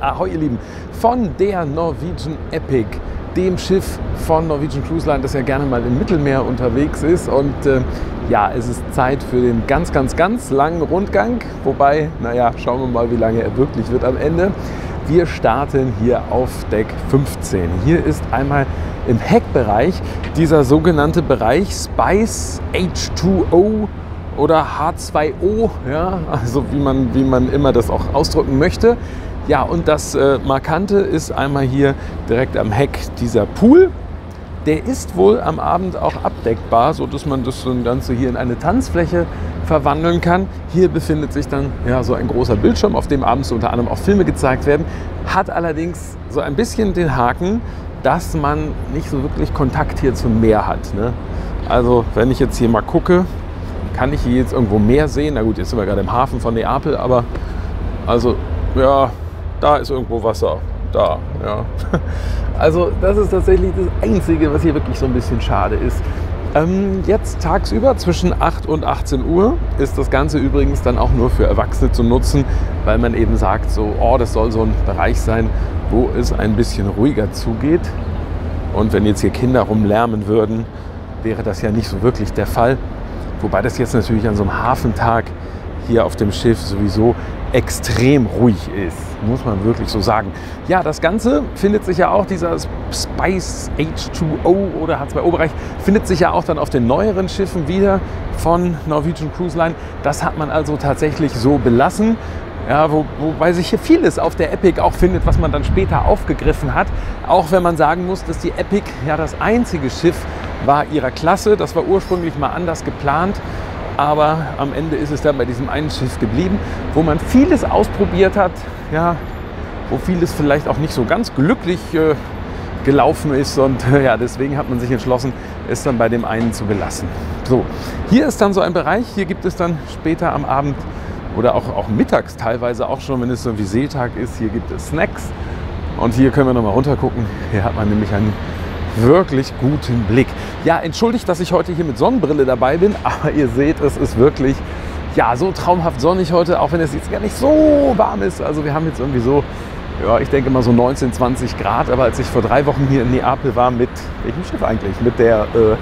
Ahoi ihr Lieben, von der Norwegian Epic, dem Schiff von Norwegian Cruise Line, das ja gerne mal im Mittelmeer unterwegs ist. Und äh, ja, es ist Zeit für den ganz, ganz, ganz langen Rundgang. Wobei, naja, schauen wir mal, wie lange er wirklich wird am Ende. Wir starten hier auf Deck 15. Hier ist einmal im Heckbereich dieser sogenannte Bereich Spice H2O oder H2O, ja, also wie man, wie man immer das auch ausdrücken möchte. Ja, und das äh, Markante ist einmal hier direkt am Heck dieser Pool. Der ist wohl am Abend auch abdeckbar, sodass man das Ganze hier in eine Tanzfläche verwandeln kann. Hier befindet sich dann ja, so ein großer Bildschirm, auf dem abends unter anderem auch Filme gezeigt werden. Hat allerdings so ein bisschen den Haken, dass man nicht so wirklich Kontakt hier zum Meer hat. Ne? Also wenn ich jetzt hier mal gucke, kann ich hier jetzt irgendwo mehr sehen? Na gut, jetzt sind wir gerade im Hafen von Neapel, aber also ja, da ist irgendwo Wasser. Da, ja. Also das ist tatsächlich das Einzige, was hier wirklich so ein bisschen schade ist. Ähm, jetzt tagsüber zwischen 8 und 18 Uhr ist das Ganze übrigens dann auch nur für Erwachsene zu nutzen, weil man eben sagt, so, oh, das soll so ein Bereich sein, wo es ein bisschen ruhiger zugeht. Und wenn jetzt hier Kinder rumlärmen würden, wäre das ja nicht so wirklich der Fall. Wobei das jetzt natürlich an so einem Hafentag hier auf dem Schiff sowieso extrem ruhig ist, muss man wirklich so sagen. Ja, das Ganze findet sich ja auch, dieser Spice H2O oder H2O-Bereich, findet sich ja auch dann auf den neueren Schiffen wieder von Norwegian Cruise Line. Das hat man also tatsächlich so belassen. Ja, wo, wobei sich hier vieles auf der Epic auch findet, was man dann später aufgegriffen hat. Auch wenn man sagen muss, dass die Epic ja das einzige Schiff war ihrer Klasse. Das war ursprünglich mal anders geplant. Aber am Ende ist es dann bei diesem einen Schiff geblieben, wo man vieles ausprobiert hat, ja, wo vieles vielleicht auch nicht so ganz glücklich äh, gelaufen ist. Und ja, deswegen hat man sich entschlossen, es dann bei dem einen zu belassen. So, hier ist dann so ein Bereich. Hier gibt es dann später am Abend oder auch, auch mittags teilweise auch schon, wenn es so wie Seetag ist, hier gibt es Snacks. Und hier können wir nochmal runter gucken. Hier hat man nämlich einen wirklich guten Blick. Ja, entschuldigt, dass ich heute hier mit Sonnenbrille dabei bin, aber ihr seht, es ist wirklich ja, so traumhaft sonnig heute, auch wenn es jetzt gar nicht so warm ist. Also wir haben jetzt irgendwie so, ja, ich denke mal so 19, 20 Grad. Aber als ich vor drei Wochen hier in Neapel war mit, welchem Schiff eigentlich? Mit der äh,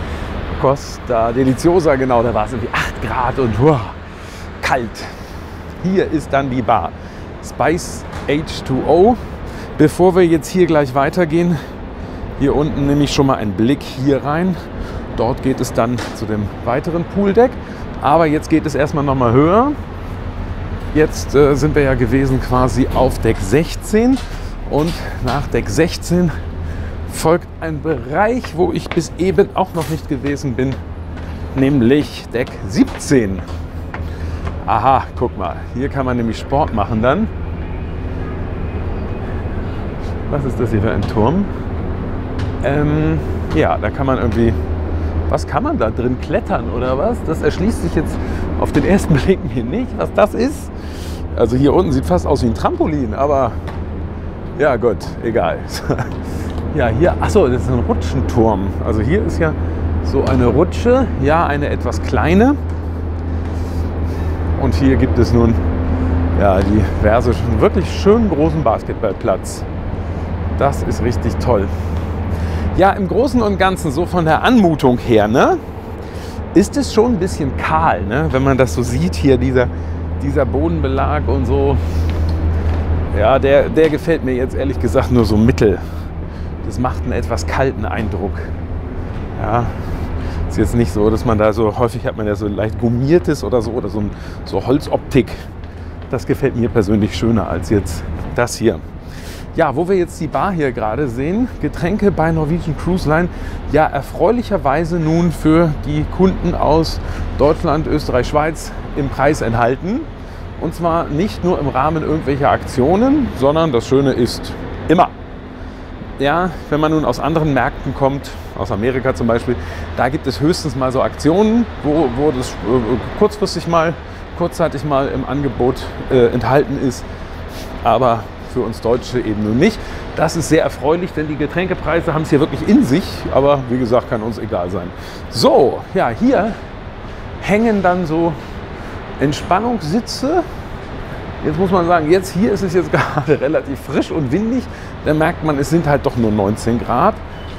Costa Deliciosa, genau, da war es irgendwie 8 Grad und wow, kalt. Hier ist dann die Bar. Spice H2O. Bevor wir jetzt hier gleich weitergehen, hier unten nehme ich schon mal einen Blick hier rein. Dort geht es dann zu dem weiteren Pooldeck. Aber jetzt geht es erstmal noch mal höher. Jetzt äh, sind wir ja gewesen quasi auf Deck 16 und nach Deck 16 folgt ein Bereich, wo ich bis eben auch noch nicht gewesen bin, nämlich Deck 17. Aha, guck mal, hier kann man nämlich Sport machen dann. Was ist das hier für ein Turm? Ähm, ja, da kann man irgendwie, was kann man da drin klettern oder was? Das erschließt sich jetzt auf den ersten Blick mir nicht, was das ist. Also hier unten sieht fast aus wie ein Trampolin, aber ja Gott, egal. ja, hier, achso, das ist ein Rutschenturm. Also hier ist ja so eine Rutsche, ja, eine etwas kleine. Und hier gibt es nun ja, diverse, wirklich schönen großen Basketballplatz. Das ist richtig toll. Ja, im Großen und Ganzen, so von der Anmutung her, ne, ist es schon ein bisschen kahl, ne? wenn man das so sieht hier, dieser, dieser Bodenbelag und so. Ja, der, der gefällt mir jetzt ehrlich gesagt nur so mittel. Das macht einen etwas kalten Eindruck. Ja, ist jetzt nicht so, dass man da so, häufig hat man ja so leicht gummiertes oder so, oder so, so Holzoptik. Das gefällt mir persönlich schöner als jetzt das hier. Ja, wo wir jetzt die Bar hier gerade sehen, Getränke bei Norwegian Cruise Line, ja erfreulicherweise nun für die Kunden aus Deutschland, Österreich, Schweiz im Preis enthalten. Und zwar nicht nur im Rahmen irgendwelcher Aktionen, sondern das Schöne ist immer. Ja, wenn man nun aus anderen Märkten kommt, aus Amerika zum Beispiel, da gibt es höchstens mal so Aktionen, wo, wo das äh, kurzfristig mal, kurzzeitig mal im Angebot äh, enthalten ist. Aber für uns Deutsche eben nun nicht. Das ist sehr erfreulich, denn die Getränkepreise haben es hier wirklich in sich, aber wie gesagt, kann uns egal sein. So, ja, hier hängen dann so Entspannungssitze Jetzt muss man sagen, jetzt hier ist es jetzt gerade relativ frisch und windig. Da merkt man, es sind halt doch nur 19 Grad.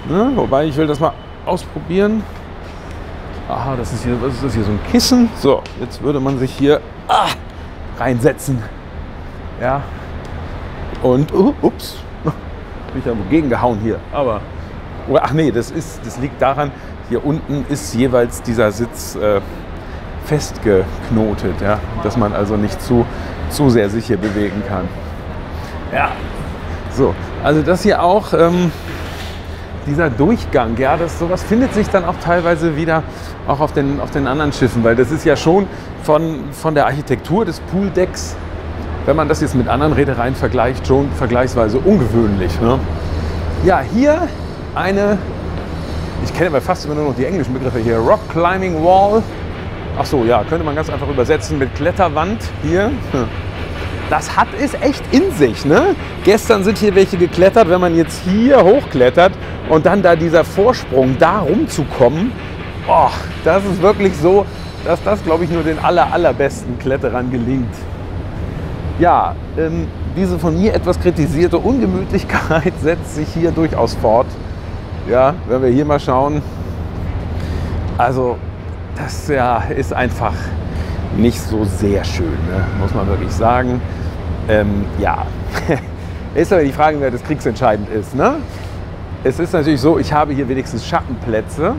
Ne? Wobei ich will das mal ausprobieren. Aha, das ist hier, was ist das hier? So ein Kissen. So, jetzt würde man sich hier ah, reinsetzen. Ja. Und, uh, ups, bin ich da wogegen gehauen hier. Aber, ach nee, das, ist, das liegt daran, hier unten ist jeweils dieser Sitz äh, festgeknotet, ja, dass man also nicht zu, zu sehr sich hier bewegen kann. Ja, so, also das hier auch, ähm, dieser Durchgang, ja, das sowas findet sich dann auch teilweise wieder auch auf den, auf den anderen Schiffen, weil das ist ja schon von, von der Architektur des Pooldecks, wenn man das jetzt mit anderen Reedereien vergleicht, schon vergleichsweise ungewöhnlich. Ne? Ja, hier eine, ich kenne aber fast immer nur noch die englischen Begriffe hier, Rock Climbing Wall. Ach so, ja, könnte man ganz einfach übersetzen mit Kletterwand hier. Das hat es echt in sich. Ne? Gestern sind hier welche geklettert. Wenn man jetzt hier hochklettert und dann da dieser Vorsprung, da rumzukommen, oh, das ist wirklich so, dass das, glaube ich, nur den aller, allerbesten Kletterern gelingt. Ja, ähm, diese von mir etwas kritisierte Ungemütlichkeit setzt sich hier durchaus fort. Ja, wenn wir hier mal schauen. Also, das ja, ist einfach nicht so sehr schön, ne? muss man wirklich sagen. Ähm, ja, ist aber die Frage, wer das kriegsentscheidend ist. Ne? Es ist natürlich so, ich habe hier wenigstens Schattenplätze.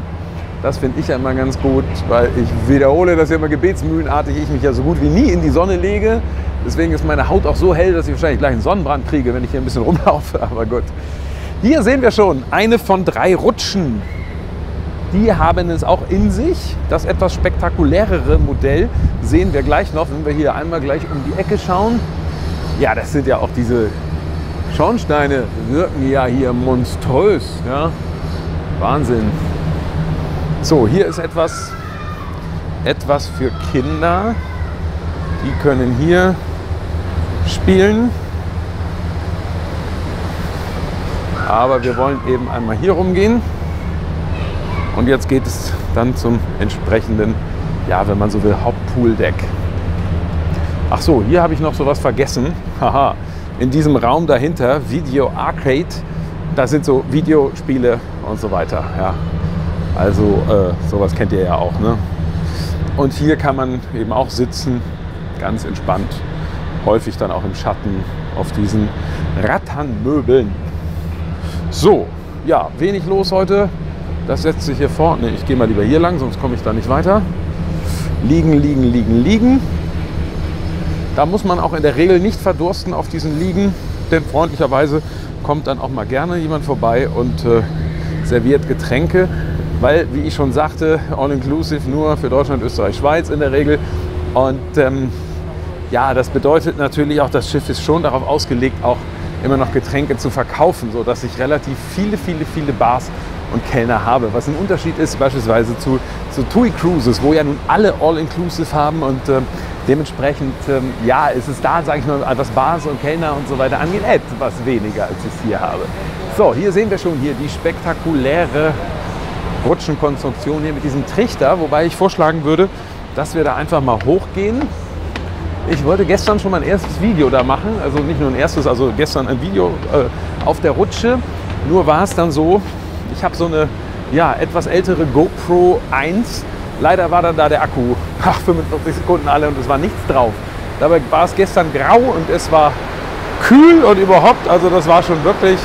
Das finde ich ja immer ganz gut, weil ich wiederhole das ja immer gebetsmühlenartig, ich mich ja so gut wie nie in die Sonne lege. Deswegen ist meine Haut auch so hell, dass ich wahrscheinlich gleich einen Sonnenbrand kriege, wenn ich hier ein bisschen rumlaufe. Aber gut. Hier sehen wir schon eine von drei Rutschen. Die haben es auch in sich. Das etwas spektakulärere Modell sehen wir gleich noch, wenn wir hier einmal gleich um die Ecke schauen. Ja, das sind ja auch diese Schornsteine, wirken ja hier monströs. Ja? Wahnsinn. So, hier ist etwas, etwas für Kinder. Die können hier spielen. Aber wir wollen eben einmal hier rumgehen. Und jetzt geht es dann zum entsprechenden, ja, wenn man so will, Hauptpooldeck. Ach so, hier habe ich noch sowas vergessen. Haha, in diesem Raum dahinter, Video Arcade, da sind so Videospiele und so weiter. Ja. Also äh, sowas kennt ihr ja auch. Ne? Und hier kann man eben auch sitzen, ganz entspannt, häufig dann auch im Schatten auf diesen Ratternmöbeln. So, ja, wenig los heute. Das setzt sich hier vorne. Ich gehe mal lieber hier lang, sonst komme ich da nicht weiter. Liegen, liegen, liegen, liegen. Da muss man auch in der Regel nicht verdursten auf diesen Liegen, denn freundlicherweise kommt dann auch mal gerne jemand vorbei und äh, serviert Getränke weil, wie ich schon sagte, all-inclusive nur für Deutschland, Österreich, Schweiz in der Regel. Und ähm, ja, das bedeutet natürlich auch, das Schiff ist schon darauf ausgelegt, auch immer noch Getränke zu verkaufen, sodass ich relativ viele, viele, viele Bars und Kellner habe. Was ein Unterschied ist beispielsweise zu, zu TUI Cruises, wo ja nun alle All-Inclusive haben und äh, dementsprechend, ähm, ja, ist es da, sage ich mal, was Bars und Kellner und so weiter angeht, etwas weniger, als ich es hier habe. So, hier sehen wir schon hier die spektakuläre Rutschenkonstruktion hier mit diesem Trichter, wobei ich vorschlagen würde, dass wir da einfach mal hochgehen. Ich wollte gestern schon mein erstes Video da machen, also nicht nur ein erstes, also gestern ein Video äh, auf der Rutsche. Nur war es dann so, ich habe so eine ja, etwas ältere GoPro 1. Leider war dann da der Akku nach 45 Sekunden alle und es war nichts drauf. Dabei war es gestern grau und es war kühl und überhaupt, also das war schon wirklich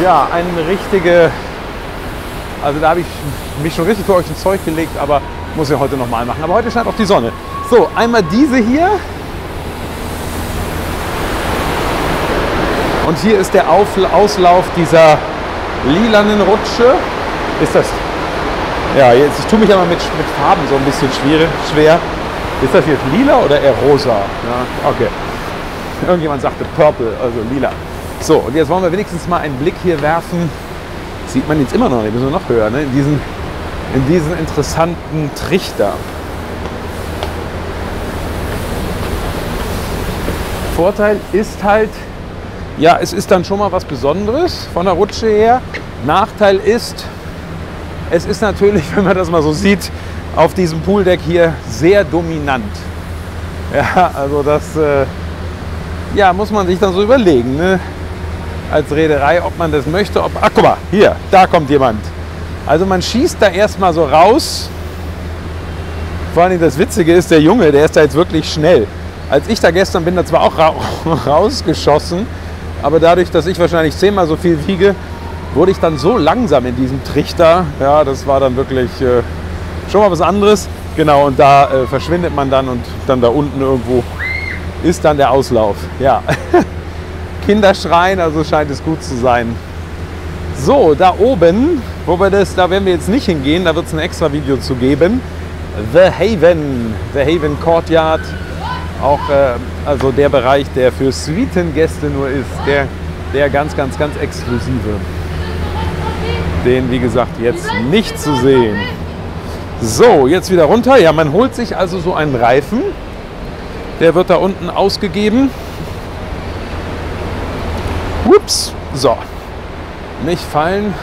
ja, eine richtige also da habe ich mich schon richtig für euch ins Zeug gelegt, aber muss ich heute nochmal machen. Aber heute scheint auch die Sonne. So, einmal diese hier. Und hier ist der Auf Auslauf dieser lilanen Rutsche. Ist das? Ja, jetzt, ich tue mich aber mit, mit Farben so ein bisschen schwierig, schwer. Ist das jetzt lila oder eher rosa? Ja, okay. Irgendjemand sagte purple, also lila. So, und jetzt wollen wir wenigstens mal einen Blick hier werfen sieht man jetzt immer noch nicht, müssen wir noch höher, ne? in, diesen, in diesen interessanten Trichter. Vorteil ist halt, ja, es ist dann schon mal was Besonderes von der Rutsche her. Nachteil ist, es ist natürlich, wenn man das mal so sieht, auf diesem Pooldeck hier sehr dominant. Ja, also das, äh, ja, muss man sich dann so überlegen, ne? als Reederei, ob man das möchte. Ob, ach, guck mal, hier, da kommt jemand. Also man schießt da erstmal so raus. Vor allem das Witzige ist, der Junge, der ist da jetzt wirklich schnell. Als ich da gestern bin, da zwar auch ra rausgeschossen, aber dadurch, dass ich wahrscheinlich zehnmal so viel wiege, wurde ich dann so langsam in diesem Trichter. Ja, das war dann wirklich äh, schon mal was anderes. Genau, und da äh, verschwindet man dann und dann da unten irgendwo ist dann der Auslauf. Ja, Kinder schreien, also scheint es gut zu sein. So, da oben, wo wir das, da werden wir jetzt nicht hingehen, da wird es ein extra Video zu geben. The Haven, The Haven Courtyard, auch äh, also der Bereich, der für Suitengäste nur ist, der, der ganz, ganz, ganz exklusive. Den, wie gesagt, jetzt nicht zu sehen. So, jetzt wieder runter. Ja, man holt sich also so einen Reifen. Der wird da unten ausgegeben. Ups, so. Nicht fallen.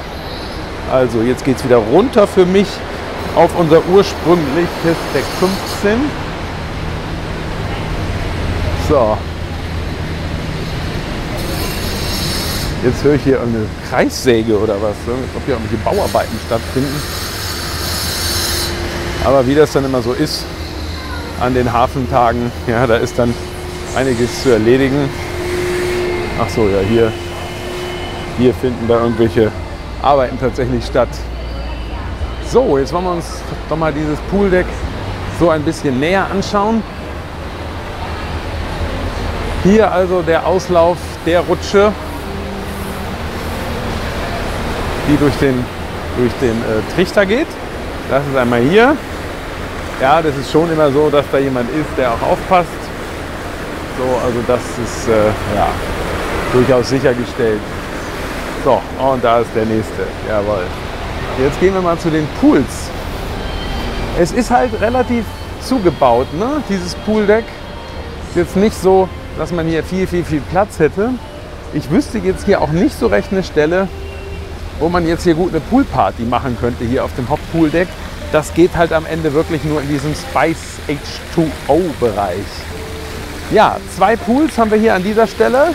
Also jetzt geht es wieder runter für mich auf unser ursprüngliches Deck 15. So. Jetzt höre ich hier eine Kreissäge oder was. Ob hier irgendwelche Bauarbeiten stattfinden. Aber wie das dann immer so ist an den Hafentagen, ja, da ist dann einiges zu erledigen. Ach so, ja, hier, hier finden da irgendwelche Arbeiten tatsächlich statt. So, jetzt wollen wir uns doch mal dieses Pooldeck so ein bisschen näher anschauen. Hier also der Auslauf der Rutsche, die durch den, durch den äh, Trichter geht. Das ist einmal hier. Ja, das ist schon immer so, dass da jemand ist, der auch aufpasst. So, also das ist äh, ja, durchaus sichergestellt. So, und da ist der nächste. Jawohl. Jetzt gehen wir mal zu den Pools. Es ist halt relativ zugebaut, ne? dieses Pooldeck. Ist jetzt nicht so, dass man hier viel, viel, viel Platz hätte. Ich wüsste jetzt hier auch nicht so recht eine Stelle, wo man jetzt hier gut eine Poolparty machen könnte, hier auf dem Hauptpooldeck. Das geht halt am Ende wirklich nur in diesem Spice H2O-Bereich. Ja, zwei Pools haben wir hier an dieser Stelle.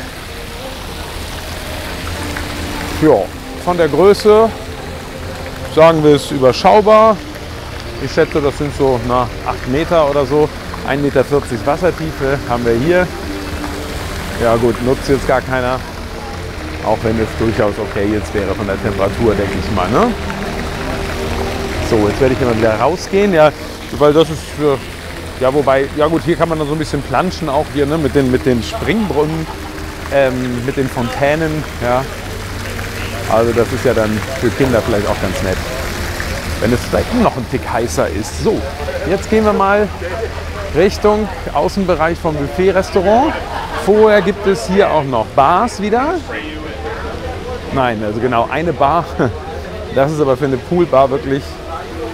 Ja, von der Größe sagen wir es überschaubar. Ich schätze, das sind so na, 8 Meter oder so. 1,40 Meter Wassertiefe haben wir hier. Ja gut, nutzt jetzt gar keiner. Auch wenn es durchaus okay jetzt wäre von der Temperatur, denke ich mal. Ne? So, jetzt werde ich immer wieder rausgehen, ja, weil das ist für, ja, wobei, ja gut, hier kann man dann so ein bisschen planschen auch hier, ne, mit den, mit den Springbrunnen, ähm, mit den Fontänen, ja. Also das ist ja dann für Kinder vielleicht auch ganz nett, wenn es vielleicht noch ein Tick heißer ist. So, jetzt gehen wir mal Richtung Außenbereich vom Buffet-Restaurant. Vorher gibt es hier auch noch Bars wieder. Nein, also genau eine Bar. Das ist aber für eine Poolbar wirklich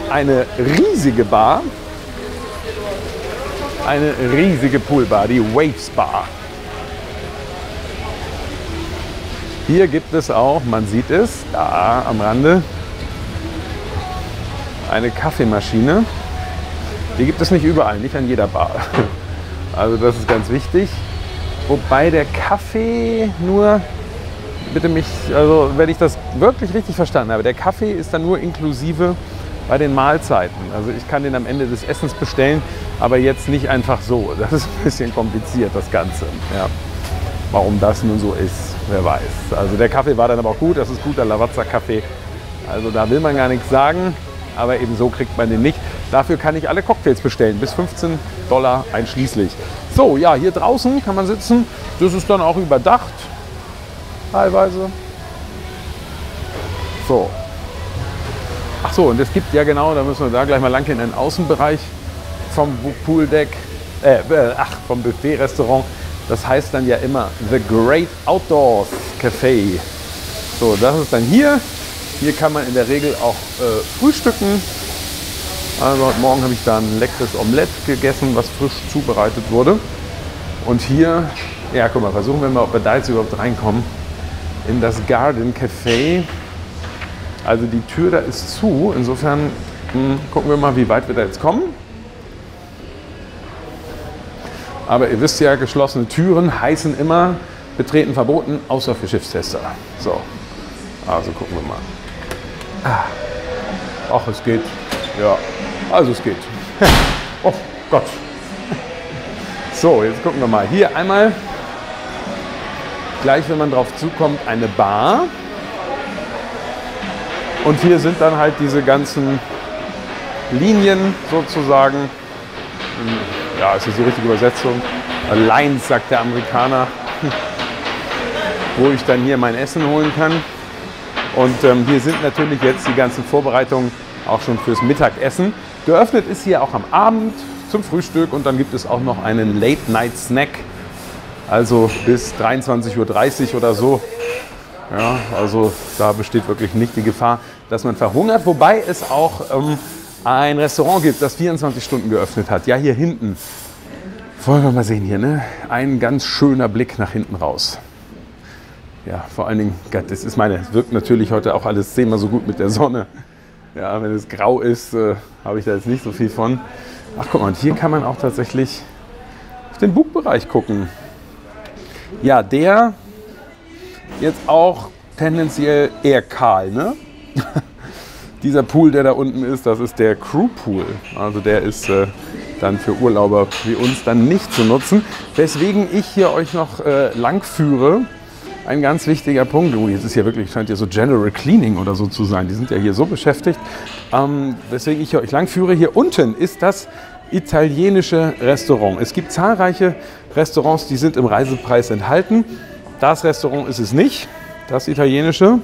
eine riesige Bar. Eine riesige Poolbar, die Waves Bar. Hier gibt es auch, man sieht es, da am Rande, eine Kaffeemaschine. Die gibt es nicht überall, nicht an jeder Bar. Also das ist ganz wichtig. Wobei der Kaffee nur, bitte mich, also wenn ich das wirklich richtig verstanden habe, der Kaffee ist dann nur inklusive bei den Mahlzeiten. Also ich kann den am Ende des Essens bestellen, aber jetzt nicht einfach so. Das ist ein bisschen kompliziert, das Ganze. Ja. Warum das nun so ist, wer weiß. Also der Kaffee war dann aber auch gut, das ist guter Lavazza-Kaffee. Also da will man gar nichts sagen, aber eben so kriegt man den nicht. Dafür kann ich alle Cocktails bestellen, bis 15 Dollar einschließlich. So, ja, hier draußen kann man sitzen. Das ist dann auch überdacht, teilweise. So, Ach so, und es gibt ja genau, da müssen wir da gleich mal lang in den Außenbereich vom Pooldeck, äh, äh, ach, vom Buffet-Restaurant. Das heißt dann ja immer The Great Outdoors Café. So, das ist dann hier. Hier kann man in der Regel auch äh, frühstücken. Also heute Morgen habe ich da ein leckeres Omelett gegessen, was frisch zubereitet wurde. Und hier, ja guck mal, versuchen wir mal, ob wir da jetzt überhaupt reinkommen. In das Garden Café. Also die Tür da ist zu. Insofern mh, hm, gucken wir mal, wie weit wir da jetzt kommen. Aber ihr wisst ja, geschlossene Türen heißen immer betreten verboten, außer für Schiffstester. So, also gucken wir mal. Ah. Ach, es geht. Ja, also es geht. oh Gott. So, jetzt gucken wir mal. Hier einmal, gleich wenn man drauf zukommt, eine Bar. Und hier sind dann halt diese ganzen Linien sozusagen. Ja, ist das die richtige Übersetzung? Lines, sagt der Amerikaner. Wo ich dann hier mein Essen holen kann. Und ähm, hier sind natürlich jetzt die ganzen Vorbereitungen auch schon fürs Mittagessen. Geöffnet ist hier auch am Abend zum Frühstück und dann gibt es auch noch einen Late-Night-Snack, also bis 23.30 Uhr oder so. Ja, also da besteht wirklich nicht die Gefahr, dass man verhungert, wobei es auch ähm, ein Restaurant gibt, das 24 Stunden geöffnet hat. Ja, hier hinten. Wollen wir mal sehen hier, ne? Ein ganz schöner Blick nach hinten raus. Ja, vor allen Dingen, Gott, das ist meine, es wirkt natürlich heute auch alles zehnmal so gut mit der Sonne. Ja, wenn es grau ist, äh, habe ich da jetzt nicht so viel von. Ach guck mal, und hier kann man auch tatsächlich auf den Bugbereich gucken. Ja, der jetzt auch tendenziell eher kahl. Ne? Dieser Pool, der da unten ist, das ist der Crew Pool. Also der ist äh, dann für Urlauber wie uns dann nicht zu nutzen. Weswegen ich hier euch noch äh, lang führe. Ein ganz wichtiger Punkt. Oh, jetzt ist hier wirklich, scheint ja so General Cleaning oder so zu sein. Die sind ja hier so beschäftigt. Ähm, weswegen ich euch lang führe. Hier unten ist das italienische Restaurant. Es gibt zahlreiche Restaurants, die sind im Reisepreis enthalten. Das Restaurant ist es nicht, das italienische.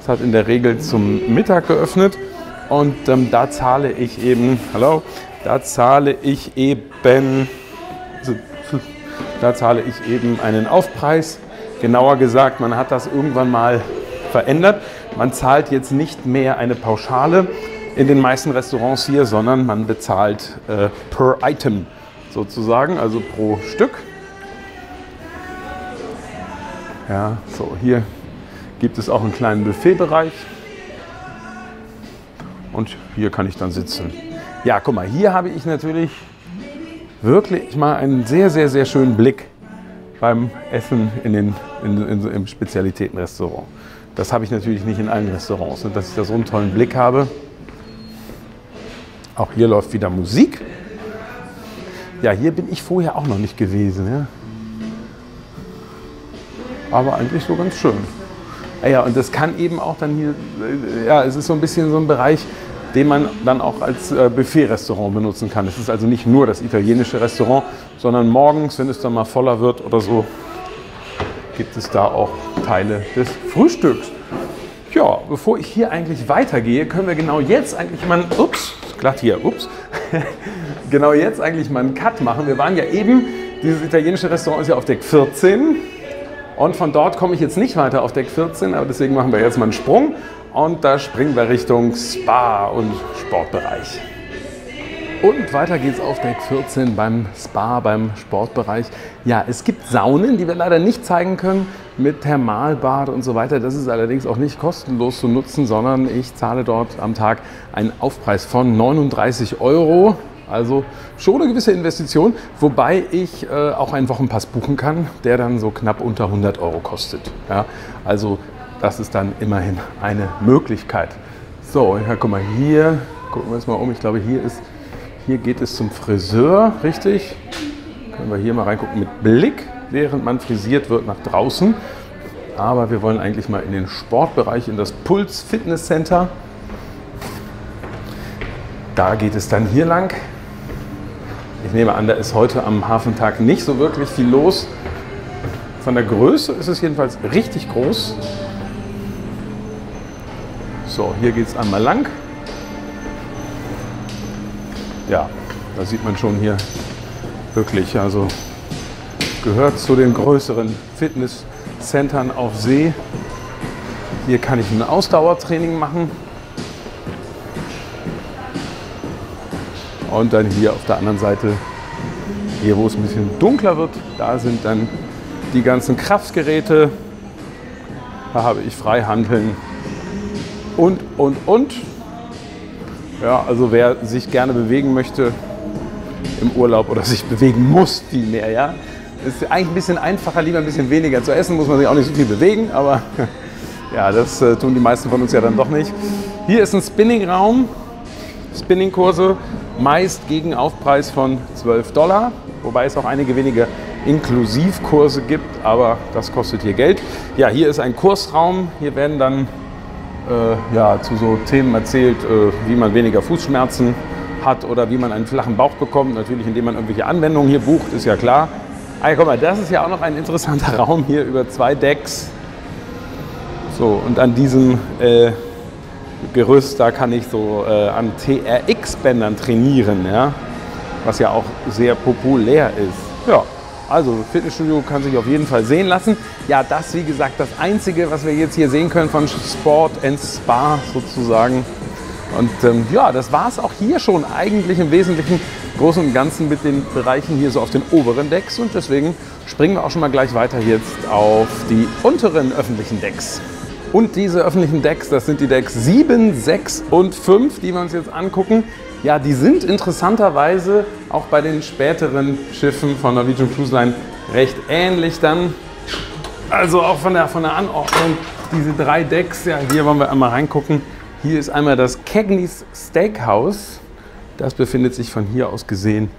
Es hat in der Regel zum Mittag geöffnet und ähm, da zahle ich eben, hallo, da zahle ich eben, da zahle ich eben einen Aufpreis. Genauer gesagt, man hat das irgendwann mal verändert. Man zahlt jetzt nicht mehr eine Pauschale in den meisten Restaurants hier, sondern man bezahlt äh, per Item sozusagen, also pro Stück. Ja, so hier gibt es auch einen kleinen Buffetbereich. Und hier kann ich dann sitzen. Ja, guck mal, hier habe ich natürlich wirklich mal einen sehr, sehr, sehr schönen Blick beim Essen in den, in, in, im Spezialitätenrestaurant. Das habe ich natürlich nicht in allen Restaurants. Und dass ich da so einen tollen Blick habe. Auch hier läuft wieder Musik. Ja, hier bin ich vorher auch noch nicht gewesen. Ja. Aber eigentlich so ganz schön. Ja, und das kann eben auch dann hier, ja, es ist so ein bisschen so ein Bereich, den man dann auch als äh, Buffet-Restaurant benutzen kann. Es ist also nicht nur das italienische Restaurant, sondern morgens, wenn es dann mal voller wird oder so, gibt es da auch Teile des Frühstücks. Ja, bevor ich hier eigentlich weitergehe, können wir genau jetzt eigentlich mal, ups, glatt hier, ups, genau jetzt eigentlich mal einen Cut machen. Wir waren ja eben, dieses italienische Restaurant ist ja auf Deck 14 und von dort komme ich jetzt nicht weiter auf Deck 14, aber deswegen machen wir jetzt mal einen Sprung und da springen wir Richtung Spa und Sportbereich. Und weiter geht's auf Deck 14 beim Spa, beim Sportbereich. Ja, es gibt Saunen, die wir leider nicht zeigen können, mit Thermalbad und so weiter. Das ist allerdings auch nicht kostenlos zu nutzen, sondern ich zahle dort am Tag einen Aufpreis von 39 Euro. Also schon eine gewisse Investition, wobei ich äh, auch einen Wochenpass buchen kann, der dann so knapp unter 100 Euro kostet. Ja, also das ist dann immerhin eine Möglichkeit. So, ja, guck mal, hier gucken wir uns mal um. Ich glaube, hier, ist, hier geht es zum Friseur, richtig? Können wir hier mal reingucken mit Blick, während man frisiert wird nach draußen. Aber wir wollen eigentlich mal in den Sportbereich, in das Puls Fitness Center. Da geht es dann hier lang. Ich nehme an, da ist heute am Hafentag nicht so wirklich viel los. Von der Größe ist es jedenfalls richtig groß. So, hier geht es einmal lang. Ja, da sieht man schon hier wirklich, also gehört zu den größeren Fitnesscentern auf See. Hier kann ich ein Ausdauertraining machen. Und dann hier auf der anderen Seite, hier wo es ein bisschen dunkler wird, da sind dann die ganzen Kraftgeräte. Da habe ich Freihandeln und, und, und. Ja, also wer sich gerne bewegen möchte, im Urlaub oder sich bewegen muss viel mehr. Ja? Ist eigentlich ein bisschen einfacher, lieber ein bisschen weniger zu essen, muss man sich auch nicht so viel bewegen, aber ja, das äh, tun die meisten von uns ja dann doch nicht. Hier ist ein Spinning-Raum, Spinning-Kurse, meist gegen Aufpreis von 12 Dollar, wobei es auch einige wenige Inklusivkurse gibt, aber das kostet hier Geld. Ja, hier ist ein Kursraum, hier werden dann äh, ja, zu so Themen erzählt, äh, wie man weniger Fußschmerzen hat oder wie man einen flachen Bauch bekommt, natürlich indem man irgendwelche Anwendungen hier bucht, ist ja klar. Ah, guck mal, das ist ja auch noch ein interessanter Raum hier über zwei Decks. So, und an diesem äh, Gerüst, da kann ich so äh, an TRX-Bändern trainieren, ja? was ja auch sehr populär ist. Ja, also Fitnessstudio kann sich auf jeden Fall sehen lassen. Ja, das wie gesagt das Einzige, was wir jetzt hier sehen können von Sport and Spa sozusagen. Und ähm, ja, das war es auch hier schon eigentlich im Wesentlichen Großen und Ganzen mit den Bereichen hier so auf den oberen Decks. Und deswegen springen wir auch schon mal gleich weiter jetzt auf die unteren öffentlichen Decks. Und diese öffentlichen Decks, das sind die Decks 7, 6 und 5, die wir uns jetzt angucken. Ja, die sind interessanterweise auch bei den späteren Schiffen von Norwegian Cruise Line recht ähnlich dann. Also auch von der, von der Anordnung, diese drei Decks, ja, hier wollen wir einmal reingucken. Hier ist einmal das Cagney's Steakhouse. Das befindet sich von hier aus gesehen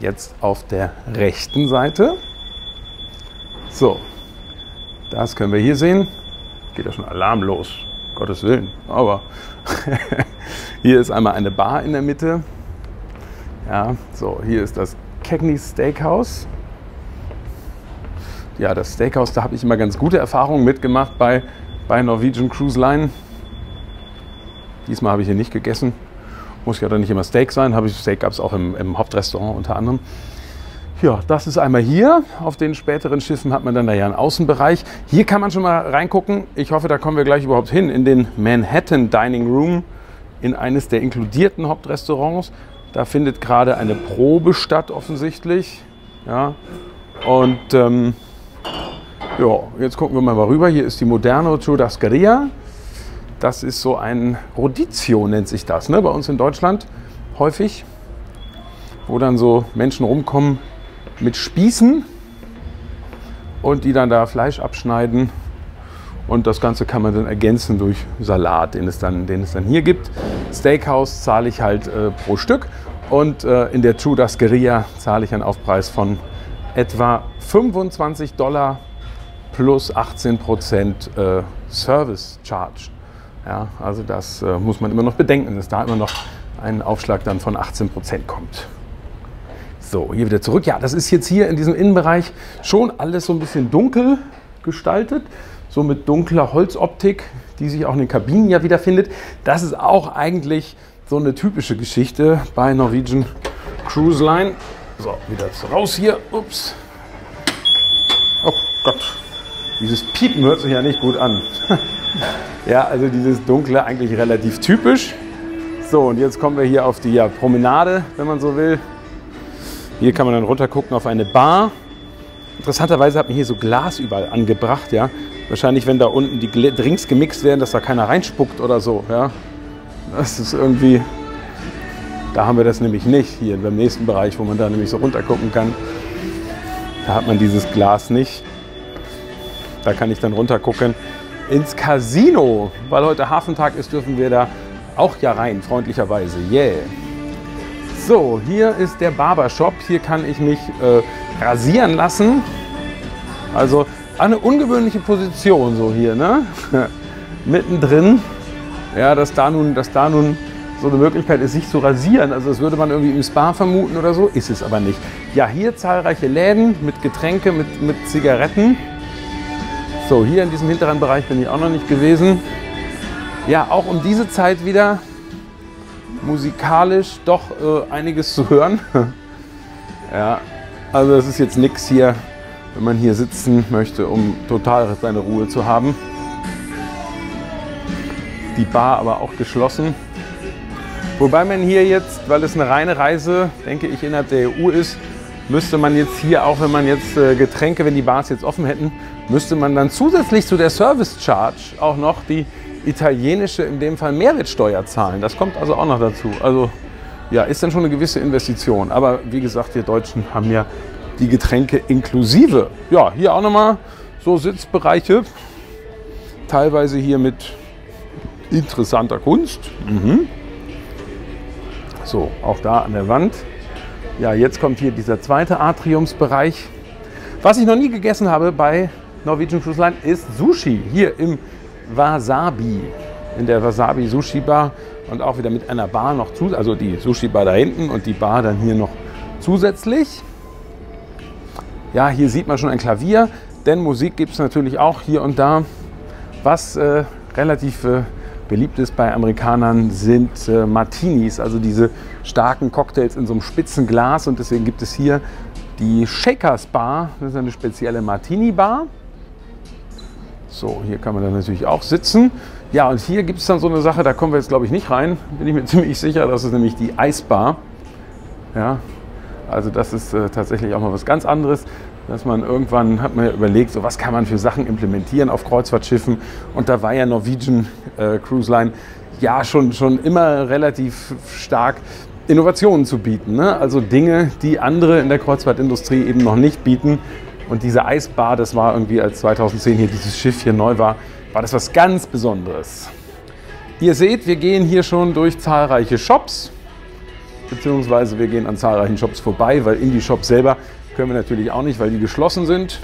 jetzt auf der rechten Seite. So, das können wir hier sehen. Geht ja schon alarmlos, Gottes Willen. Aber hier ist einmal eine Bar in der Mitte. Ja, so, hier ist das Cagney's Steakhouse. Ja, das Steakhouse, da habe ich immer ganz gute Erfahrungen mitgemacht bei, bei Norwegian Cruise Line. Diesmal habe ich hier nicht gegessen. Muss ja dann nicht immer Steak sein. Habe ich, Steak gab es auch im, im Hauptrestaurant unter anderem. Ja, das ist einmal hier. Auf den späteren Schiffen hat man dann da ja einen Außenbereich. Hier kann man schon mal reingucken. Ich hoffe, da kommen wir gleich überhaupt hin. In den Manhattan Dining Room, in eines der inkludierten Hauptrestaurants. Da findet gerade eine Probe statt, offensichtlich. Ja. Und ähm, ja, jetzt gucken wir mal rüber. Hier ist die Moderno Churrascaria. Das ist so ein Rodizio, nennt sich das, ne? bei uns in Deutschland häufig, wo dann so Menschen rumkommen mit Spießen und die dann da Fleisch abschneiden. Und das Ganze kann man dann ergänzen durch Salat, den es dann, den es dann hier gibt. Steakhouse zahle ich halt äh, pro Stück und äh, in der Churrascaria zahle ich einen Aufpreis von etwa 25 Dollar plus 18 Prozent äh, Service Charge. Ja, also das äh, muss man immer noch bedenken, dass da immer noch ein Aufschlag dann von 18 Prozent kommt. So, hier wieder zurück. Ja, das ist jetzt hier in diesem Innenbereich schon alles so ein bisschen dunkel gestaltet, so mit dunkler Holzoptik, die sich auch in den Kabinen ja wiederfindet. Das ist auch eigentlich so eine typische Geschichte bei Norwegian Cruise Line. So, wieder raus hier. Ups. Oh Gott. Dieses Piepen hört sich ja nicht gut an. Ja, also dieses Dunkle eigentlich relativ typisch. So, und jetzt kommen wir hier auf die ja, Promenade, wenn man so will. Hier kann man dann runter gucken auf eine Bar. Interessanterweise hat man hier so Glas überall angebracht, ja. Wahrscheinlich, wenn da unten die Drinks gemixt werden, dass da keiner reinspuckt oder so, ja. Das ist irgendwie, da haben wir das nämlich nicht, hier beim nächsten Bereich, wo man da nämlich so runter gucken kann. Da hat man dieses Glas nicht. Da kann ich dann runter gucken ins Casino. Weil heute Hafentag ist, dürfen wir da auch ja rein, freundlicherweise. Yeah. So, hier ist der Barbershop. Hier kann ich mich äh, rasieren lassen. Also eine ungewöhnliche Position so hier, ne? Mittendrin. Ja, dass da, nun, dass da nun so eine Möglichkeit ist, sich zu rasieren. Also das würde man irgendwie im Spa vermuten oder so, ist es aber nicht. Ja, hier zahlreiche Läden mit Getränke, mit, mit Zigaretten. So, hier in diesem hinteren Bereich bin ich auch noch nicht gewesen. Ja, auch um diese Zeit wieder musikalisch doch äh, einiges zu hören. ja, also das ist jetzt nichts hier, wenn man hier sitzen möchte, um total seine Ruhe zu haben. Die Bar aber auch geschlossen. Wobei man hier jetzt, weil es eine reine Reise, denke ich, innerhalb der EU ist, müsste man jetzt hier, auch wenn man jetzt äh, Getränke, wenn die Bars jetzt offen hätten, müsste man dann zusätzlich zu der Service Charge auch noch die italienische, in dem Fall Mehrwertsteuer zahlen. Das kommt also auch noch dazu. Also ja, ist dann schon eine gewisse Investition. Aber wie gesagt, wir Deutschen haben ja die Getränke inklusive. Ja, hier auch nochmal so Sitzbereiche. Teilweise hier mit interessanter Kunst. Mhm. So, auch da an der Wand. Ja, jetzt kommt hier dieser zweite Atriumsbereich. Was ich noch nie gegessen habe bei Norwegian Cruise Line ist Sushi hier im Wasabi. In der Wasabi Sushi Bar und auch wieder mit einer Bar noch zu, also die Sushi Bar da hinten und die Bar dann hier noch zusätzlich. Ja, hier sieht man schon ein Klavier, denn Musik gibt es natürlich auch hier und da. Was äh, relativ äh, beliebt ist bei Amerikanern sind äh, Martinis, also diese starken Cocktails in so einem spitzen Glas und deswegen gibt es hier die Shakers Bar, das ist eine spezielle Martini Bar. So, hier kann man dann natürlich auch sitzen. Ja, und hier gibt es dann so eine Sache, da kommen wir jetzt glaube ich nicht rein, bin ich mir ziemlich sicher, das ist nämlich die Eisbar. Ja, also das ist äh, tatsächlich auch mal was ganz anderes, dass man irgendwann hat man ja überlegt, so was kann man für Sachen implementieren auf Kreuzfahrtschiffen und da war ja Norwegian äh, Cruise Line ja schon, schon immer relativ stark Innovationen zu bieten. Ne? Also Dinge, die andere in der Kreuzfahrtindustrie eben noch nicht bieten. Und diese Eisbar, das war irgendwie, als 2010 hier dieses Schiff hier neu war, war das was ganz Besonderes. Ihr seht, wir gehen hier schon durch zahlreiche Shops, beziehungsweise wir gehen an zahlreichen Shops vorbei, weil in die Shops selber können wir natürlich auch nicht, weil die geschlossen sind.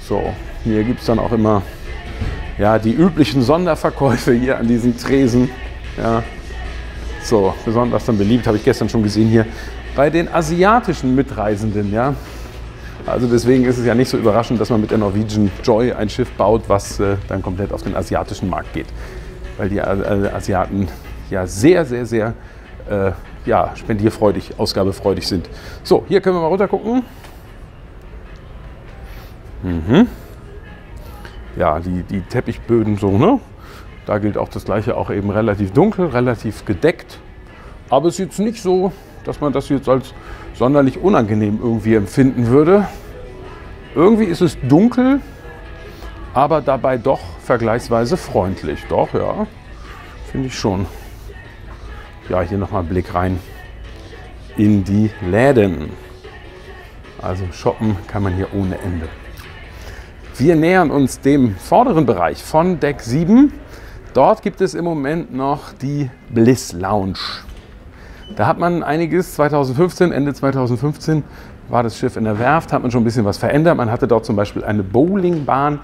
So, hier gibt es dann auch immer ja, die üblichen Sonderverkäufe hier an diesen Tresen. Ja. So, besonders dann beliebt, habe ich gestern schon gesehen hier, bei den asiatischen Mitreisenden. Ja. Also deswegen ist es ja nicht so überraschend, dass man mit der Norwegian Joy ein Schiff baut, was äh, dann komplett auf den asiatischen Markt geht. Weil die äh, Asiaten ja sehr, sehr, sehr äh, ja, spendierfreudig, ausgabefreudig sind. So, hier können wir mal runter gucken. Mhm. Ja, die, die Teppichböden so, ne? Da gilt auch das gleiche, auch eben relativ dunkel, relativ gedeckt. Aber es ist jetzt nicht so, dass man das jetzt als sonderlich unangenehm irgendwie empfinden würde. Irgendwie ist es dunkel, aber dabei doch vergleichsweise freundlich. Doch, ja, finde ich schon. Ja, hier nochmal Blick rein in die Läden. Also shoppen kann man hier ohne Ende. Wir nähern uns dem vorderen Bereich von Deck 7. Dort gibt es im Moment noch die Bliss Lounge. Da hat man einiges, 2015, Ende 2015 war das Schiff in der Werft, hat man schon ein bisschen was verändert. Man hatte dort zum Beispiel eine Bowlingbahn,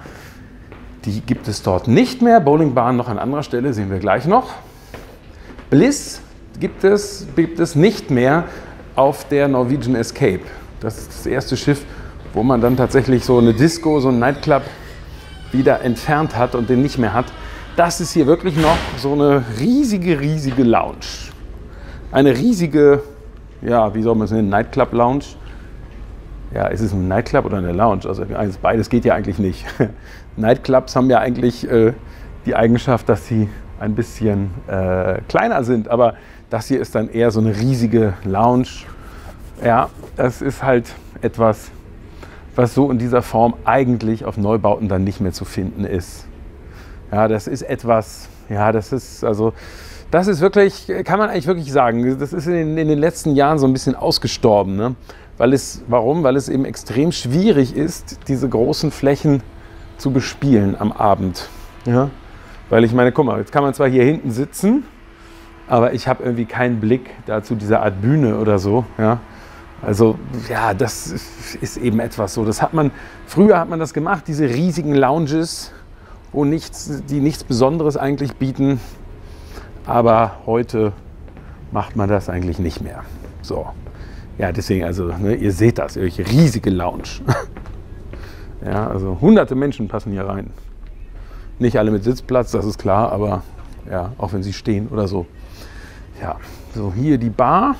die gibt es dort nicht mehr. Bowlingbahn noch an anderer Stelle, sehen wir gleich noch. Bliss gibt es, gibt es nicht mehr auf der Norwegian Escape. Das ist das erste Schiff, wo man dann tatsächlich so eine Disco, so einen Nightclub wieder entfernt hat und den nicht mehr hat. Das ist hier wirklich noch so eine riesige, riesige Lounge eine riesige, ja, wie soll man es nennen, Nightclub-Lounge. Ja, ist es ein Nightclub oder eine Lounge? Also beides geht ja eigentlich nicht. Nightclubs haben ja eigentlich äh, die Eigenschaft, dass sie ein bisschen äh, kleiner sind, aber das hier ist dann eher so eine riesige Lounge. Ja, das ist halt etwas, was so in dieser Form eigentlich auf Neubauten dann nicht mehr zu finden ist. Ja, das ist etwas, ja, das ist also das ist wirklich, kann man eigentlich wirklich sagen, das ist in den, in den letzten Jahren so ein bisschen ausgestorben. Ne? Weil es, warum? Weil es eben extrem schwierig ist, diese großen Flächen zu bespielen am Abend. Ja? Weil ich meine, guck mal, jetzt kann man zwar hier hinten sitzen, aber ich habe irgendwie keinen Blick dazu dieser Art Bühne oder so. Ja? Also ja, das ist eben etwas so. Das hat man, früher hat man das gemacht, diese riesigen Lounges, wo nichts, die nichts Besonderes eigentlich bieten. Aber heute macht man das eigentlich nicht mehr. So. Ja, deswegen, also, ne, ihr seht das, welche riesige Lounge. ja, also hunderte Menschen passen hier rein. Nicht alle mit Sitzplatz, das ist klar, aber ja, auch wenn sie stehen oder so. Ja, so hier die Bar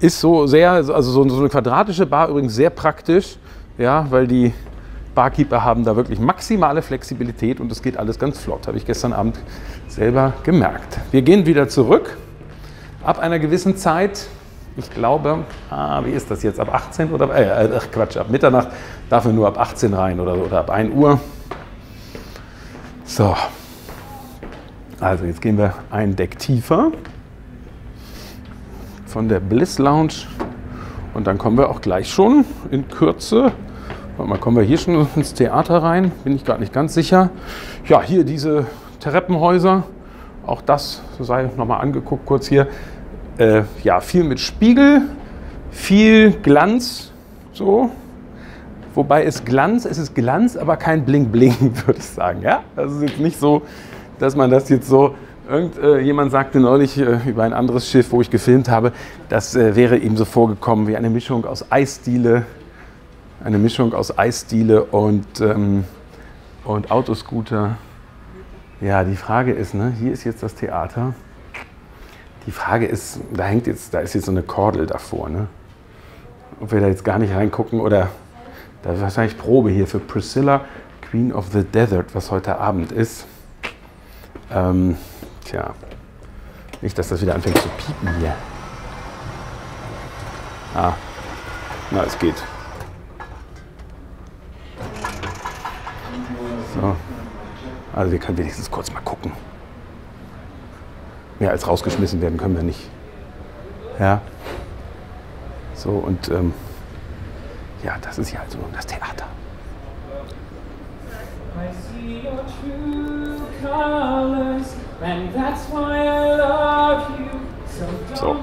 ist so sehr, also so eine quadratische Bar übrigens sehr praktisch, ja, weil die Barkeeper haben da wirklich maximale Flexibilität und es geht alles ganz flott, habe ich gestern Abend selber gemerkt. Wir gehen wieder zurück. Ab einer gewissen Zeit, ich glaube, ah, wie ist das jetzt, ab 18 oder, äh, äh, Quatsch, ab Mitternacht darf man nur ab 18 rein oder, oder ab 1 Uhr. So, also jetzt gehen wir ein Deck tiefer. von der Bliss Lounge. Und dann kommen wir auch gleich schon in Kürze. Warte mal, kommen wir hier schon ins Theater rein? Bin ich gerade nicht ganz sicher. Ja, hier diese Treppenhäuser. Auch das sei nochmal angeguckt kurz hier. Äh, ja, viel mit Spiegel, viel Glanz. So. Wobei es Glanz, es ist Glanz, aber kein Bling Bling, würde ich sagen. Ja? Das ist jetzt nicht so, dass man das jetzt so Irgendjemand äh, sagte neulich äh, über ein anderes Schiff, wo ich gefilmt habe, das äh, wäre ihm so vorgekommen wie eine Mischung aus Eisdiele, eine Mischung aus Eisdiele und, ähm, und Autoscooter. Ja, die Frage ist, ne, hier ist jetzt das Theater. Die Frage ist, da hängt jetzt, da ist jetzt so eine Kordel davor, ne? Ob wir da jetzt gar nicht reingucken oder da ist wahrscheinlich Probe hier für Priscilla, Queen of the Desert, was heute Abend ist. Ähm, Tja, nicht, dass das wieder anfängt zu piepen hier. Ah, na, es geht. So. Also wir können wenigstens kurz mal gucken. Mehr als rausgeschmissen werden können wir nicht. Ja. So, und ähm, ja, das ist ja also das Theater. I see your true colors. So.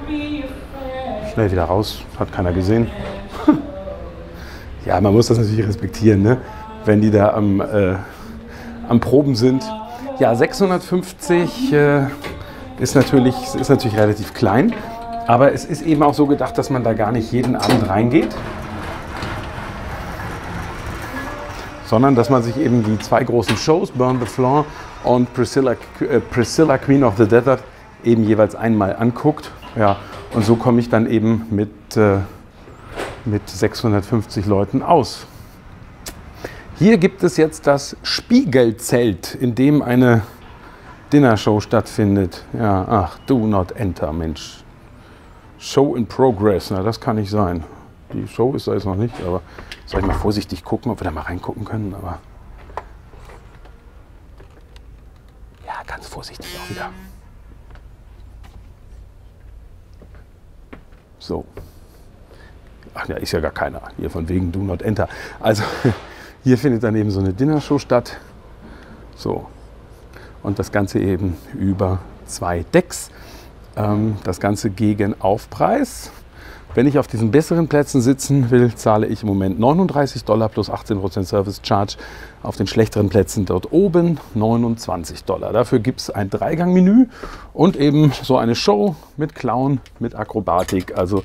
Schnell wieder raus, hat keiner gesehen. ja, man muss das natürlich respektieren, ne? wenn die da am, äh, am Proben sind. Ja, 650 äh, ist, natürlich, ist natürlich relativ klein, aber es ist eben auch so gedacht, dass man da gar nicht jeden Abend reingeht, sondern dass man sich eben die zwei großen Shows, Burn the Floor und Priscilla, äh, Priscilla Queen of the Desert eben jeweils einmal anguckt. Ja, und so komme ich dann eben mit, äh, mit 650 Leuten aus. Hier gibt es jetzt das Spiegelzelt, in dem eine Dinnershow stattfindet. Ja, ach, do not enter, Mensch. Show in progress, na das kann nicht sein. Die Show ist da jetzt noch nicht, aber soll ich mal vorsichtig gucken, ob wir da mal reingucken können. Aber ganz vorsichtig auch wieder. So. Ach ja, ist ja gar keiner. Hier von wegen Do Not Enter. Also hier findet dann eben so eine Dinnershow statt. So. Und das Ganze eben über zwei Decks. Ähm, das Ganze gegen Aufpreis. Wenn ich auf diesen besseren Plätzen sitzen will, zahle ich im Moment 39 Dollar plus 18% Service Charge. Auf den schlechteren Plätzen dort oben 29 Dollar. Dafür gibt es ein Dreigang-Menü und eben so eine Show mit Clown, mit Akrobatik, also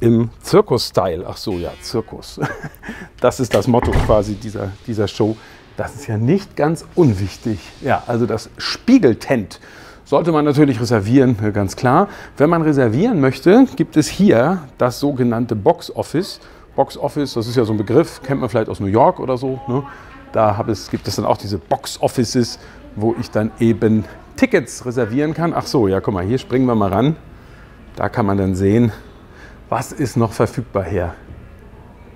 im Zirkus-Style. Ach so, ja, Zirkus. Das ist das Motto quasi dieser, dieser Show. Das ist ja nicht ganz unwichtig. Ja, also das Spiegeltent sollte man natürlich reservieren, ganz klar. Wenn man reservieren möchte, gibt es hier das sogenannte Box Office. Box Office, das ist ja so ein Begriff, kennt man vielleicht aus New York oder so. Ne? Da es, gibt es dann auch diese Box Offices, wo ich dann eben Tickets reservieren kann. Ach so, ja, guck mal, hier springen wir mal ran. Da kann man dann sehen, was ist noch verfügbar hier.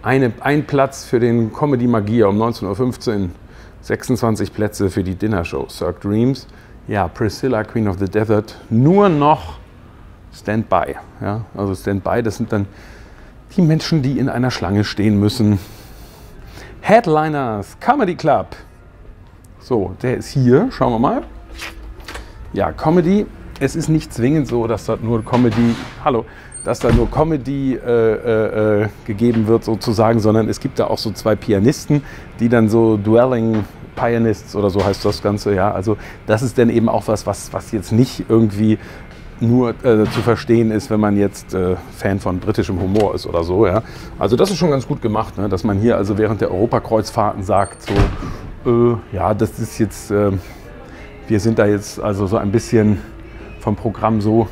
Eine, ein Platz für den Comedy Magia um 19.15 Uhr, 26 Plätze für die Dinnershow Cirque Dreams ja, Priscilla, Queen of the Desert, nur noch Standby. Ja? Also Standby, das sind dann die Menschen, die in einer Schlange stehen müssen. Headliners, Comedy Club. So, der ist hier, schauen wir mal. Ja, Comedy, es ist nicht zwingend so, dass dort nur Comedy, hallo, dass da nur Comedy äh, äh, äh gegeben wird sozusagen, sondern es gibt da auch so zwei Pianisten, die dann so Dwelling Pianists oder so heißt das Ganze, ja. Also das ist dann eben auch was, was, was jetzt nicht irgendwie nur äh, zu verstehen ist, wenn man jetzt äh, Fan von britischem Humor ist oder so. Ja. Also das ist schon ganz gut gemacht, ne? dass man hier also während der Europakreuzfahrten sagt, so, äh, ja, das ist jetzt, ähm, wir sind da jetzt also so ein bisschen vom Programm so,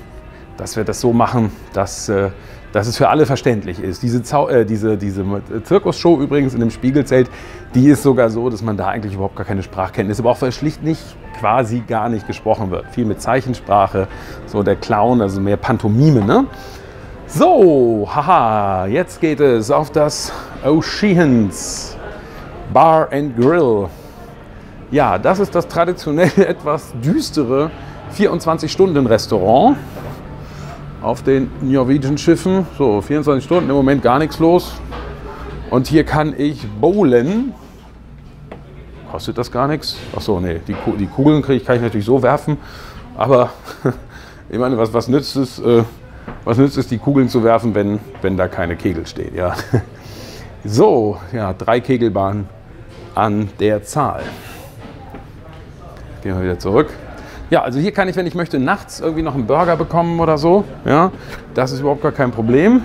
dass wir das so machen, dass äh, dass es für alle verständlich ist. Diese, äh, diese, diese Zirkusshow übrigens in dem Spiegelzelt, die ist sogar so, dass man da eigentlich überhaupt gar keine Sprachkenntnisse braucht, weil schlicht nicht, quasi gar nicht gesprochen wird. Viel mit Zeichensprache, so der Clown, also mehr Pantomime. Ne? So, haha, jetzt geht es auf das Oceans Bar and Grill. Ja, das ist das traditionell etwas düstere 24-Stunden-Restaurant auf den Norwegian Schiffen. So, 24 Stunden, im Moment gar nichts los. Und hier kann ich bowlen. Kostet das gar nichts? Achso, nee, die, die Kugeln kriege ich, kann ich natürlich so werfen. Aber ich meine, was, was, nützt es, äh, was nützt es, die Kugeln zu werfen, wenn, wenn da keine Kegel steht? Ja. So, ja, drei Kegelbahnen an der Zahl. Gehen wir wieder zurück. Ja, also hier kann ich, wenn ich möchte, nachts irgendwie noch einen Burger bekommen oder so. Ja, das ist überhaupt gar kein Problem.